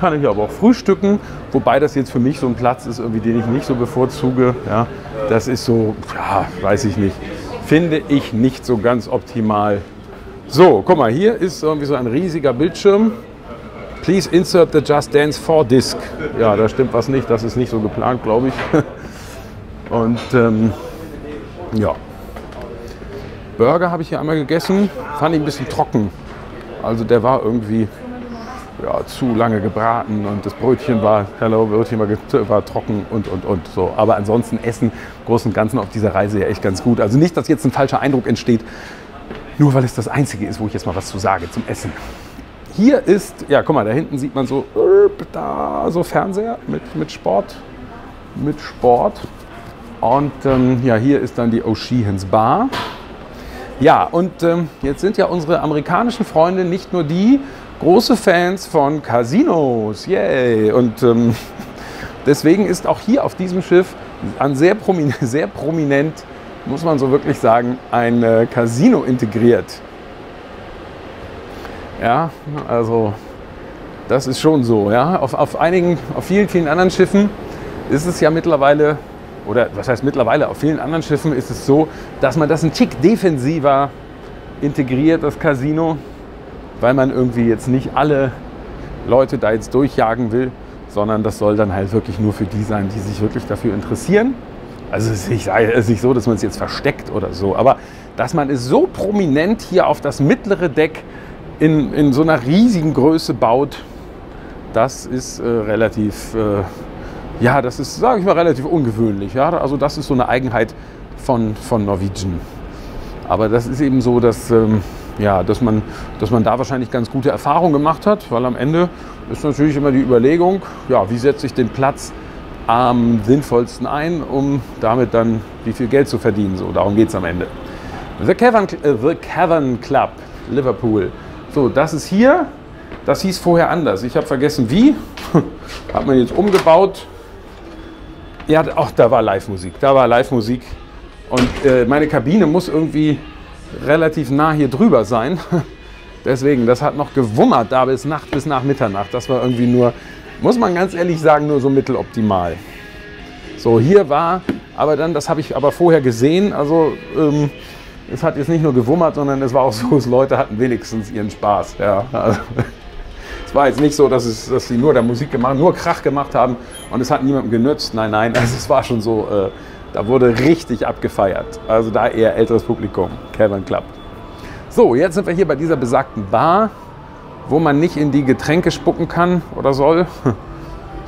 Kann ich aber auch frühstücken, wobei das jetzt für mich so ein Platz ist, irgendwie, den ich nicht so bevorzuge. Ja, das ist so, ja, weiß ich nicht. Finde ich nicht so ganz optimal. So, guck mal, hier ist irgendwie so ein riesiger Bildschirm. Please insert the Just Dance 4 Disc. Ja, da stimmt was nicht, das ist nicht so geplant, glaube ich. Und ähm, ja, Burger habe ich hier einmal gegessen, fand ich ein bisschen trocken. Also der war irgendwie ja, zu lange gebraten und das Brötchen war, hello, Brötchen war, war, trocken und, und, und so. Aber ansonsten Essen, im Großen und Ganzen auf dieser Reise ja echt ganz gut. Also nicht, dass jetzt ein falscher Eindruck entsteht, nur weil es das Einzige ist, wo ich jetzt mal was zu sage zum Essen. Hier ist, ja, guck mal, da hinten sieht man so, da so Fernseher mit, mit Sport, mit Sport. Und ähm, ja, hier ist dann die O'Sheehan's Bar. Ja, und ähm, jetzt sind ja unsere amerikanischen Freunde nicht nur die große Fans von Casinos. Yay! Und ähm, deswegen ist auch hier auf diesem Schiff an sehr, promin sehr prominent, muss man so wirklich sagen, ein äh, Casino integriert. Ja, also das ist schon so. Ja. Auf, auf einigen, auf vielen, vielen anderen Schiffen ist es ja mittlerweile, oder was heißt mittlerweile, auf vielen anderen Schiffen ist es so, dass man das ein Tick defensiver integriert, das Casino, weil man irgendwie jetzt nicht alle Leute da jetzt durchjagen will, sondern das soll dann halt wirklich nur für die sein, die sich wirklich dafür interessieren. Also es ist nicht so, dass man es jetzt versteckt oder so, aber dass man es so prominent hier auf das mittlere Deck in, in so einer riesigen Größe baut, das ist äh, relativ, äh, ja, das ist, sage ich mal, relativ ungewöhnlich. Ja? Also das ist so eine Eigenheit von, von Norwegian. Aber das ist eben so, dass, ähm, ja, dass, man, dass man da wahrscheinlich ganz gute Erfahrungen gemacht hat, weil am Ende ist natürlich immer die Überlegung, ja, wie setze ich den Platz am sinnvollsten ein, um damit dann wie viel Geld zu verdienen. So, darum geht es am Ende. The Cavern, äh, The Cavern Club, Liverpool. So, das ist hier. Das hieß vorher anders. Ich habe vergessen wie. Hat man jetzt umgebaut. Ja, auch da war Live-Musik. Da war Live-Musik. Und äh, meine Kabine muss irgendwie relativ nah hier drüber sein. Deswegen, das hat noch gewummert da bis Nacht, bis nach Mitternacht. Das war irgendwie nur, muss man ganz ehrlich sagen, nur so mitteloptimal. So, hier war, aber dann, das habe ich aber vorher gesehen, also ähm, es hat jetzt nicht nur gewummert, sondern es war auch so, dass Leute hatten wenigstens ihren Spaß. Ja, also, es war jetzt nicht so, dass, es, dass sie nur der Musik gemacht, nur Krach gemacht haben und es hat niemandem genützt. Nein, nein, also es war schon so, äh, da wurde richtig abgefeiert. Also da eher älteres Publikum, Calvin Club. So, jetzt sind wir hier bei dieser besagten Bar, wo man nicht in die Getränke spucken kann oder soll.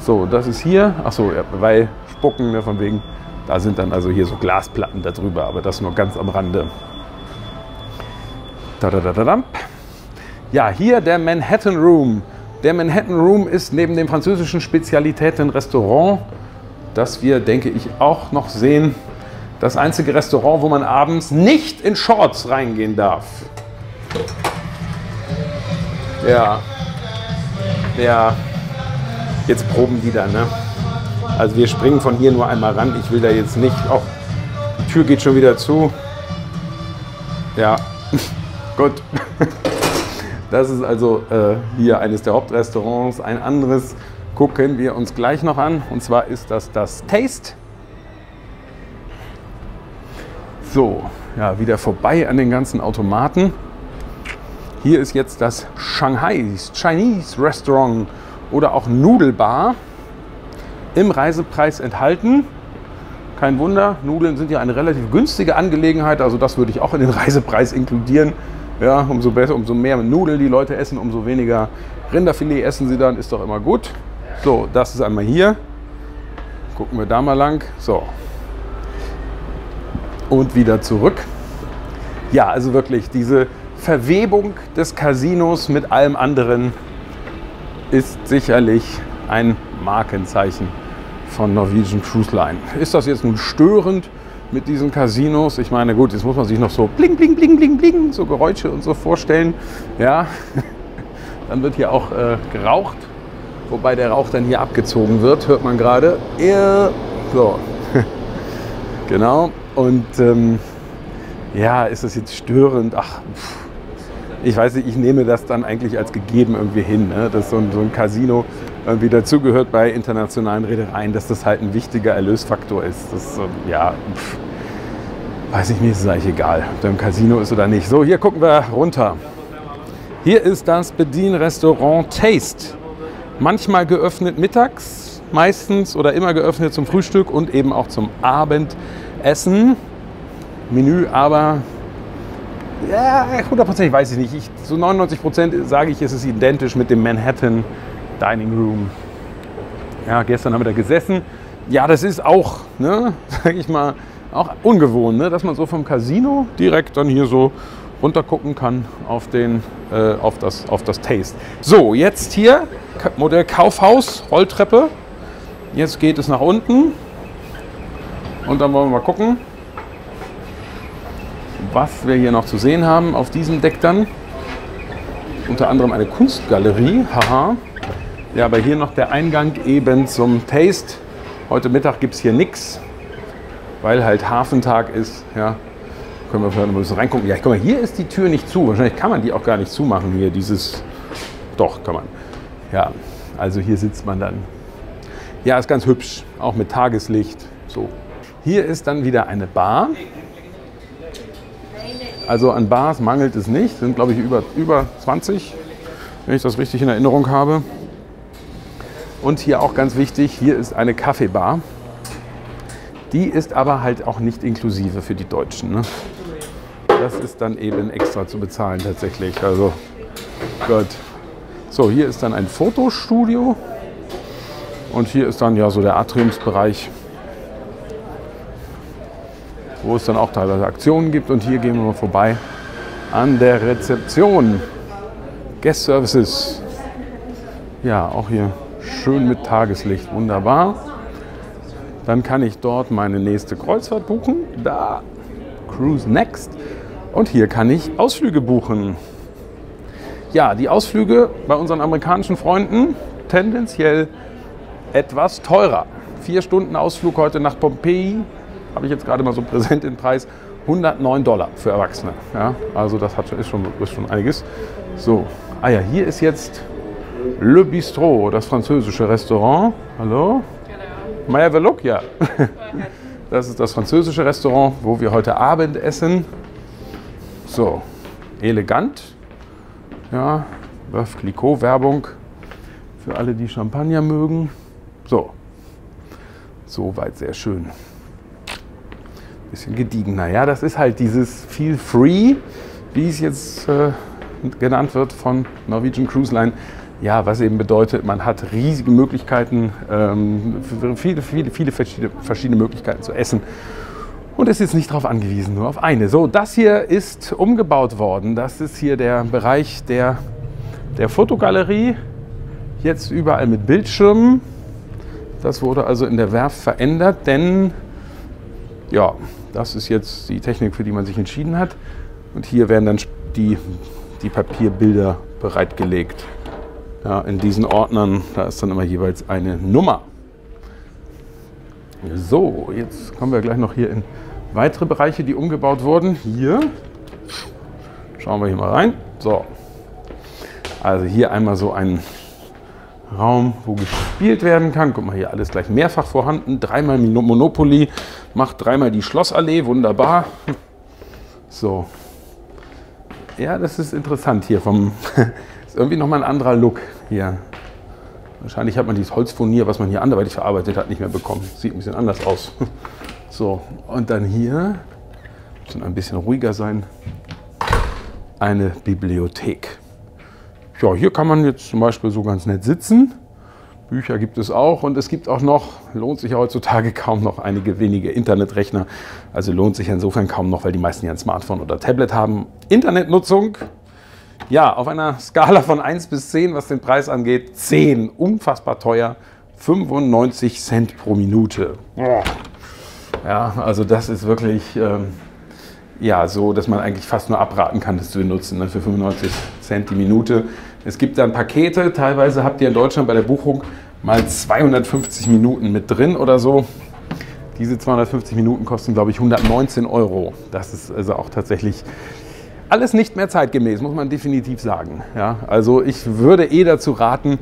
So, das ist hier. Achso, ja, weil spucken, ne, von wegen, da sind dann also hier so Glasplatten darüber, aber das nur ganz am Rande. Ja, hier der Manhattan Room. Der Manhattan Room ist neben dem französischen Spezialitäten-Restaurant, das wir, denke ich, auch noch sehen, das einzige Restaurant, wo man abends nicht in Shorts reingehen darf. Ja. Ja. Jetzt proben die da, ne? Also wir springen von hier nur einmal ran. Ich will da jetzt nicht. Oh, die Tür geht schon wieder zu. Ja, Gut. Das ist also äh, hier eines der Hauptrestaurants. Ein anderes gucken wir uns gleich noch an. Und zwar ist das das Taste. So, ja, wieder vorbei an den ganzen Automaten. Hier ist jetzt das Shanghai Chinese Restaurant oder auch Nudelbar im Reisepreis enthalten. Kein Wunder, Nudeln sind ja eine relativ günstige Angelegenheit, also das würde ich auch in den Reisepreis inkludieren. Ja, umso besser, umso mehr Nudeln die Leute essen, umso weniger Rinderfilet essen sie dann, ist doch immer gut. So, das ist einmal hier. Gucken wir da mal lang. So. Und wieder zurück. Ja, also wirklich diese Verwebung des Casinos mit allem anderen ist sicherlich ein Markenzeichen von Norwegian Cruise Line. Ist das jetzt nun störend mit diesen Casinos? Ich meine, gut, jetzt muss man sich noch so bling, bling, bling, bling, bling, so Geräusche und so vorstellen. Ja, dann wird hier auch äh, geraucht, wobei der Rauch dann hier abgezogen wird, hört man gerade. So, genau. Und ähm, ja, ist das jetzt störend? Ach, pff. ich weiß nicht, ich nehme das dann eigentlich als gegeben irgendwie hin, ne? dass so ein, so ein Casino irgendwie dazugehört bei internationalen Reedereien, dass das halt ein wichtiger Erlösfaktor ist. Das, ja, pff, weiß ich, mir ist eigentlich egal, ob da ein Casino ist oder nicht. So, hier gucken wir runter. Hier ist das Bedienrestaurant Taste. Manchmal geöffnet mittags, meistens oder immer geöffnet zum Frühstück und eben auch zum Abendessen. Menü aber ja, hundertprozentig weiß ich nicht. Ich, zu 99 Prozent sage ich, ist es identisch mit dem Manhattan Dining Room. Ja, gestern haben wir da gesessen. Ja, das ist auch, ne, sage ich mal, auch ungewohnt, ne, dass man so vom Casino direkt dann hier so runter gucken kann auf, den, äh, auf, das, auf das Taste. So, jetzt hier Modell Kaufhaus, Rolltreppe. Jetzt geht es nach unten. Und dann wollen wir mal gucken, was wir hier noch zu sehen haben auf diesem Deck dann. Unter anderem eine Kunstgalerie, haha. Ja, aber hier noch der Eingang eben zum Taste. Heute Mittag gibt es hier nichts, weil halt Hafentag ist. Ja, können wir vielleicht ein bisschen reingucken. Ja, guck mal, hier ist die Tür nicht zu. Wahrscheinlich kann man die auch gar nicht zumachen hier. Dieses, doch, kann man. Ja, also hier sitzt man dann. Ja, ist ganz hübsch, auch mit Tageslicht. So. Hier ist dann wieder eine Bar. Also an Bars mangelt es nicht. Sind, glaube ich, über, über 20, wenn ich das richtig in Erinnerung habe. Und hier auch ganz wichtig, hier ist eine Kaffeebar. Die ist aber halt auch nicht inklusive für die Deutschen. Ne? Das ist dann eben extra zu bezahlen tatsächlich. Also gut. So, hier ist dann ein Fotostudio. Und hier ist dann ja so der Atriumsbereich, wo es dann auch teilweise Aktionen gibt. Und hier gehen wir mal vorbei an der Rezeption. Guest Services. Ja, auch hier schön mit Tageslicht, wunderbar. Dann kann ich dort meine nächste Kreuzfahrt buchen. Da, Cruise Next. Und hier kann ich Ausflüge buchen. Ja, die Ausflüge bei unseren amerikanischen Freunden tendenziell etwas teurer. Vier Stunden Ausflug heute nach Pompeji, habe ich jetzt gerade mal so präsent den Preis, 109 Dollar für Erwachsene. Ja, also das hat, ist, schon, ist schon einiges. So, ah ja, hier ist jetzt Le Bistrot, das französische Restaurant. Hallo? May I have a look? Ja. Das ist das französische Restaurant, wo wir heute Abend essen. So, elegant. Ja, Boeuf Clicquot Werbung für alle, die Champagner mögen. So, soweit sehr schön. Bisschen gediegener. Ja, das ist halt dieses Feel Free, wie es jetzt äh, genannt wird von Norwegian Cruise Line. Ja, was eben bedeutet, man hat riesige Möglichkeiten, ähm, viele, viele, viele verschiedene, verschiedene Möglichkeiten zu essen und ist jetzt nicht darauf angewiesen, nur auf eine. So, das hier ist umgebaut worden. Das ist hier der Bereich der, der Fotogalerie. Jetzt überall mit Bildschirmen. Das wurde also in der Werft verändert, denn ja, das ist jetzt die Technik, für die man sich entschieden hat. Und hier werden dann die, die Papierbilder bereitgelegt. Ja, in diesen Ordnern, da ist dann immer jeweils eine Nummer. So, jetzt kommen wir gleich noch hier in weitere Bereiche, die umgebaut wurden. Hier, schauen wir hier mal rein. So, also hier einmal so ein Raum, wo gespielt werden kann. Guck mal, hier alles gleich mehrfach vorhanden. Dreimal Monopoly, macht dreimal die Schlossallee, wunderbar. So, ja, das ist interessant hier vom ist irgendwie nochmal ein anderer Look hier. Wahrscheinlich hat man dieses Holzfurnier, was man hier anderweitig verarbeitet hat, nicht mehr bekommen. Sieht ein bisschen anders aus. So, und dann hier, muss ein bisschen ruhiger sein, eine Bibliothek. Ja, hier kann man jetzt zum Beispiel so ganz nett sitzen. Bücher gibt es auch und es gibt auch noch, lohnt sich heutzutage kaum noch, einige wenige Internetrechner. Also lohnt sich insofern kaum noch, weil die meisten ja ein Smartphone oder Tablet haben. Internetnutzung, ja, auf einer Skala von 1 bis 10, was den Preis angeht, 10, unfassbar teuer, 95 Cent pro Minute. Ja, also das ist wirklich ähm, ja, so, dass man eigentlich fast nur abraten kann, das zu benutzen, ne, für 95 Cent die Minute. Es gibt dann Pakete, teilweise habt ihr in Deutschland bei der Buchung mal 250 Minuten mit drin oder so. Diese 250 Minuten kosten, glaube ich, 119 Euro. Das ist also auch tatsächlich alles nicht mehr zeitgemäß, muss man definitiv sagen. Ja, also ich würde eh dazu raten,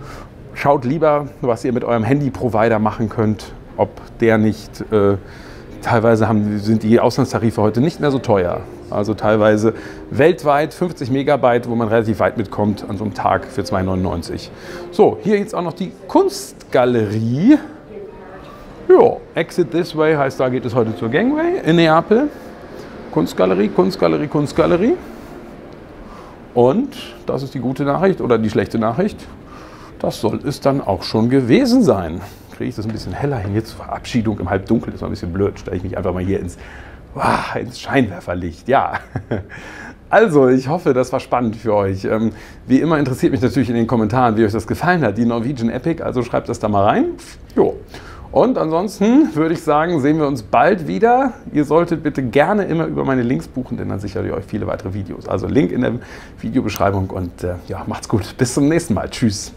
schaut lieber, was ihr mit eurem Handy-Provider machen könnt, ob der nicht, äh, teilweise haben, sind die Auslandstarife heute nicht mehr so teuer. Also teilweise weltweit 50 Megabyte, wo man relativ weit mitkommt an so einem Tag für 2,99. So, hier jetzt auch noch die Kunstgalerie. Ja, Exit This Way heißt, da geht es heute zur Gangway in Neapel. Kunstgalerie, Kunstgalerie, Kunstgalerie. Und das ist die gute Nachricht oder die schlechte Nachricht. Das soll es dann auch schon gewesen sein. Kriege ich das ein bisschen heller hin. Jetzt zur Verabschiedung im Halbdunkel ist noch ein bisschen blöd. Stelle ich mich einfach mal hier ins wow, ins Scheinwerferlicht, ja. Also, ich hoffe, das war spannend für euch. Ähm, wie immer interessiert mich natürlich in den Kommentaren, wie euch das gefallen hat, die Norwegian Epic. Also schreibt das da mal rein. Jo. Und ansonsten würde ich sagen, sehen wir uns bald wieder. Ihr solltet bitte gerne immer über meine Links buchen, denn dann sichere ich euch viele weitere Videos. Also Link in der Videobeschreibung und äh, ja, macht's gut. Bis zum nächsten Mal. Tschüss.